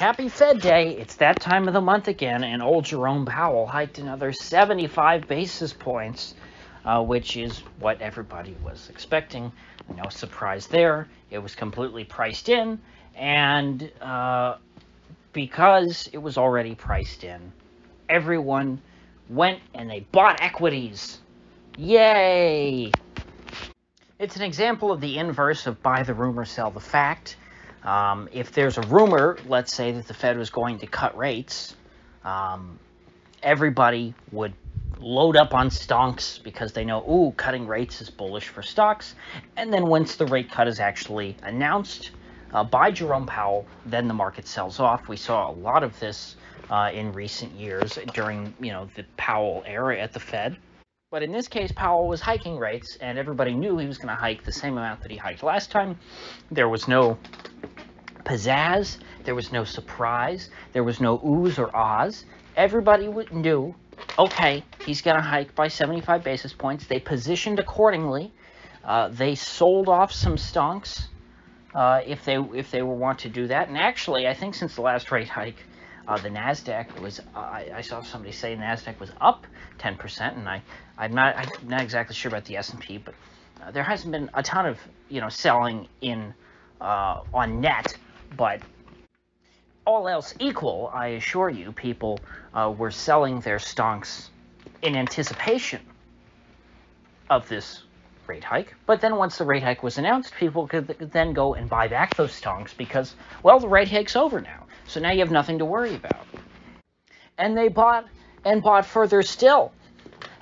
Happy Fed Day. It's that time of the month again, and old Jerome Powell hiked another 75 basis points, uh, which is what everybody was expecting. No surprise there. It was completely priced in, and uh, because it was already priced in, everyone went and they bought equities. Yay! It's an example of the inverse of buy the rumor, sell the fact. Um, if there's a rumor, let's say that the Fed was going to cut rates, um, everybody would load up on stonks because they know, ooh, cutting rates is bullish for stocks. And then once the rate cut is actually announced uh, by Jerome Powell, then the market sells off. We saw a lot of this uh, in recent years during, you know, the Powell era at the Fed. But in this case, Powell was hiking rates, and everybody knew he was going to hike the same amount that he hiked last time. There was no pizzazz. There was no surprise. There was no oohs or ahs. Everybody knew, okay, he's going to hike by 75 basis points. They positioned accordingly. Uh, they sold off some stonks uh, if they if they were want to do that. And actually, I think since the last rate hike, uh, the Nasdaq was. I, I, saw somebody say Nasdaq was up 10%, and I I'm not I'm not exactly sure about the S&P, but uh, there hasn't been a ton of you know selling in uh, on net but all else equal, I assure you, people uh, were selling their stonks in anticipation of this rate hike. But then once the rate hike was announced, people could then go and buy back those stonks because, well, the rate hike's over now. So now you have nothing to worry about. And they bought and bought further still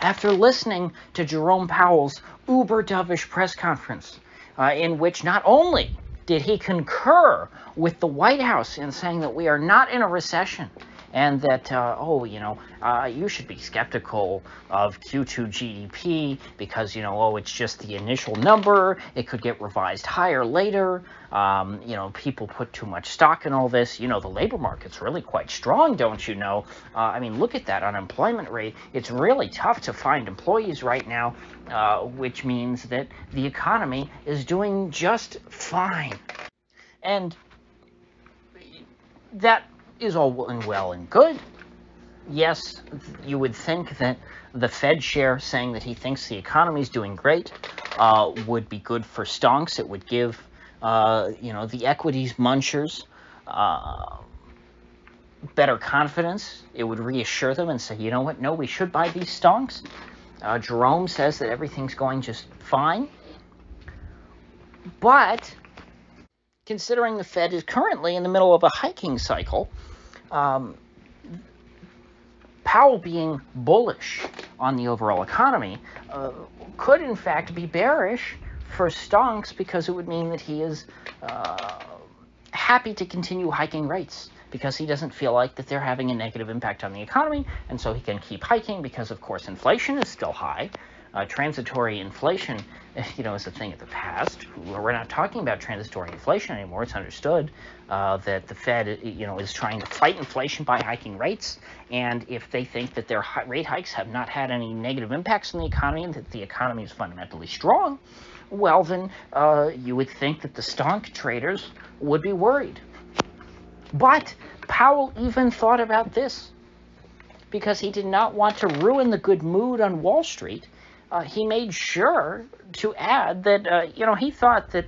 after listening to Jerome Powell's uber dovish press conference, uh, in which not only did he concur with the White House in saying that we are not in a recession and that, uh, oh, you know, uh, you should be skeptical of Q2 GDP because, you know, oh, it's just the initial number. It could get revised higher later. Um, you know, people put too much stock in all this. You know, the labor market's really quite strong, don't you know? Uh, I mean, look at that unemployment rate. It's really tough to find employees right now, uh, which means that the economy is doing just fine. And that is all well and good. Yes, you would think that the Fed chair saying that he thinks the economy is doing great uh, would be good for stonks. It would give, uh, you know, the equities munchers uh, better confidence. It would reassure them and say, you know what, no, we should buy these stonks. Uh, Jerome says that everything's going just fine. But considering the Fed is currently in the middle of a hiking cycle, um, Powell being bullish on the overall economy uh, could, in fact, be bearish for stonks because it would mean that he is uh, happy to continue hiking rates because he doesn't feel like that they're having a negative impact on the economy, and so he can keep hiking because, of course, inflation is still high. Uh, transitory inflation, you know, is a thing of the past. We're not talking about transitory inflation anymore. It's understood uh, that the Fed, you know, is trying to fight inflation by hiking rates, and if they think that their rate hikes have not had any negative impacts on the economy and that the economy is fundamentally strong, well, then uh, you would think that the stonk traders would be worried. But Powell even thought about this because he did not want to ruin the good mood on Wall Street uh, he made sure to add that, uh, you know, he thought that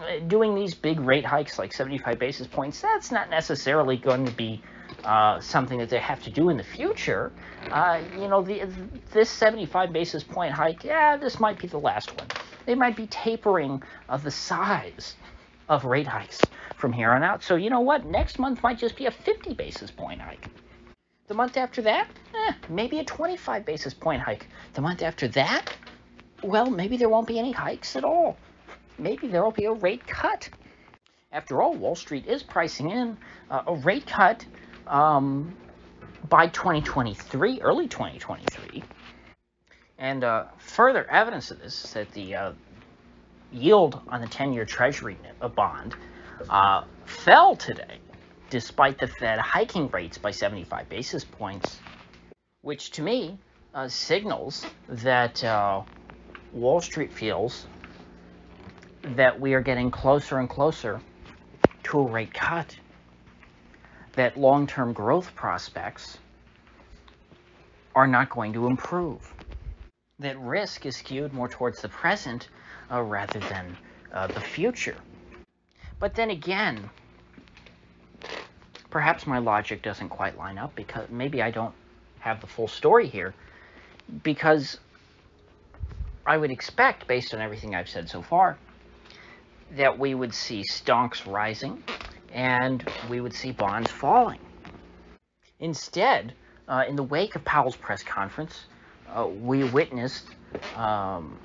uh, doing these big rate hikes like 75 basis points, that's not necessarily going to be uh, something that they have to do in the future. Uh, you know, the, this 75 basis point hike, yeah, this might be the last one. They might be tapering of the size of rate hikes from here on out. So, you know what? Next month might just be a 50 basis point hike. The month after that, eh, maybe a 25 basis point hike. The month after that, well, maybe there won't be any hikes at all. Maybe there will be a rate cut. After all, Wall Street is pricing in uh, a rate cut um, by 2023, early 2023. And uh, further evidence of this is that the uh, yield on the 10 year Treasury bond uh, fell today despite the Fed hiking rates by 75 basis points, which to me uh, signals that uh, Wall Street feels that we are getting closer and closer to a rate cut. that long-term growth prospects are not going to improve. That risk is skewed more towards the present uh, rather than uh, the future. But then again, perhaps my logic doesn't quite line up because maybe I don't have the full story here because I would expect, based on everything I've said so far, that we would see stonks rising and we would see bonds falling. Instead, uh, in the wake of Powell's press conference, uh, we witnessed um,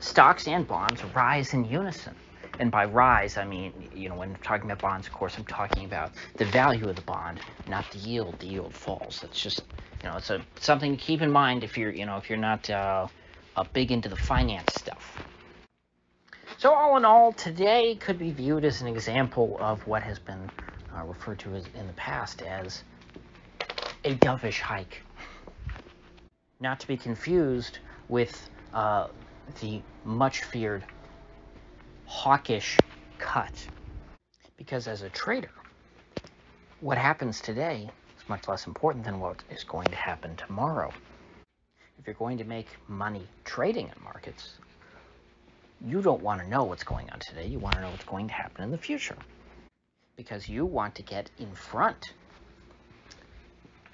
stocks and bonds rise in unison. And by rise, I mean, you know, when I'm talking about bonds, of course, I'm talking about the value of the bond, not the yield. The yield falls. That's just, you know, it's a something to keep in mind if you're, you know, if you're not uh, big into the finance stuff. So all in all, today could be viewed as an example of what has been uh, referred to as, in the past as a dovish hike. Not to be confused with uh, the much feared hawkish cut. Because as a trader, what happens today is much less important than what is going to happen tomorrow. If you're going to make money trading in markets, you don't want to know what's going on today. You want to know what's going to happen in the future. Because you want to get in front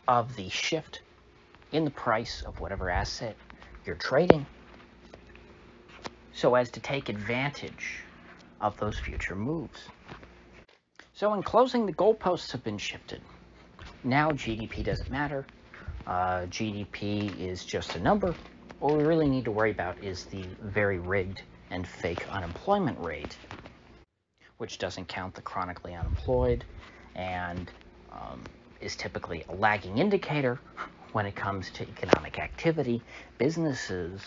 of the shift in the price of whatever asset you're trading so as to take advantage of those future moves. So in closing, the goalposts have been shifted. Now GDP doesn't matter. Uh, GDP is just a number. What we really need to worry about is the very rigged and fake unemployment rate, which doesn't count the chronically unemployed and um, is typically a lagging indicator when it comes to economic activity. Businesses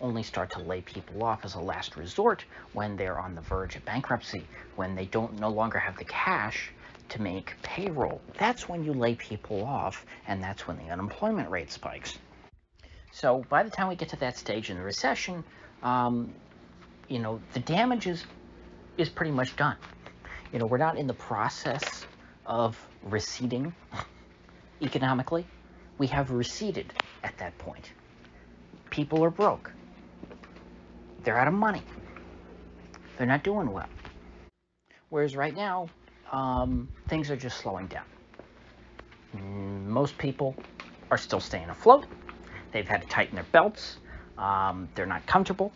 only start to lay people off as a last resort when they're on the verge of bankruptcy, when they don't no longer have the cash to make payroll. That's when you lay people off, and that's when the unemployment rate spikes. So by the time we get to that stage in the recession, um, you know, the damage is, is pretty much done. You know, we're not in the process of receding economically. We have receded at that point. People are broke. They're out of money. They're not doing well. Whereas right now, um, things are just slowing down. Most people are still staying afloat. They've had to tighten their belts. Um, they're not comfortable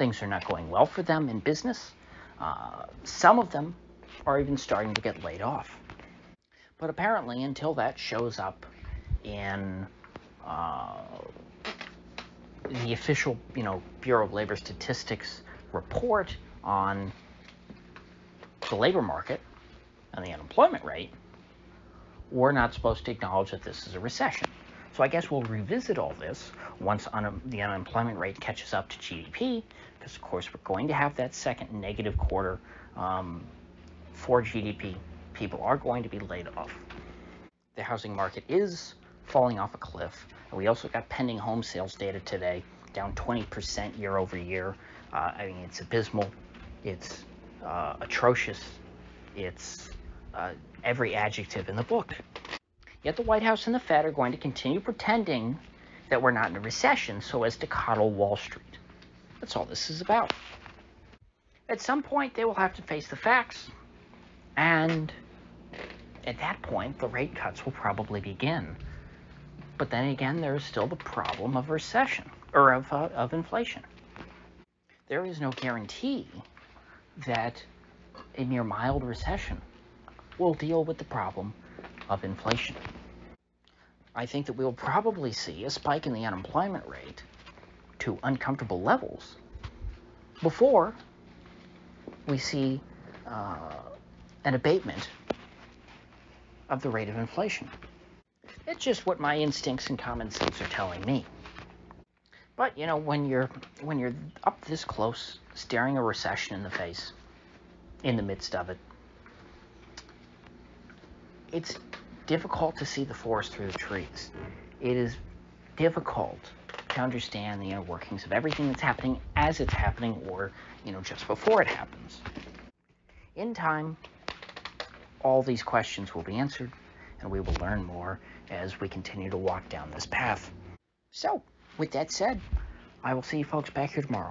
things are not going well for them in business. Uh, some of them are even starting to get laid off. But apparently, until that shows up in uh, the official, you know, Bureau of Labor Statistics report on the labor market and the unemployment rate, we're not supposed to acknowledge that this is a recession. So I guess we'll revisit all this once un the unemployment rate catches up to GDP, because of course we're going to have that second negative quarter um, for GDP. People are going to be laid off. The housing market is falling off a cliff. We also got pending home sales data today, down 20% year over year. Uh, I mean, it's abysmal. It's uh, atrocious. It's uh, every adjective in the book. Yet the White House and the Fed are going to continue pretending that we're not in a recession so as to coddle Wall Street. That's all this is about. At some point, they will have to face the facts, and at that point, the rate cuts will probably begin. But then again, there is still the problem of recession, or of, uh, of inflation. There is no guarantee that a mere mild recession will deal with the problem of inflation. I think that we will probably see a spike in the unemployment rate to uncomfortable levels before we see uh, an abatement of the rate of inflation. It's just what my instincts and common sense are telling me. But you know, when you're when you're up this close, staring a recession in the face, in the midst of it, it's difficult to see the forest through the trees. It is difficult to understand the inner workings of everything that's happening as it's happening or, you know, just before it happens. In time, all these questions will be answered and we will learn more as we continue to walk down this path. So, with that said, I will see you folks back here tomorrow.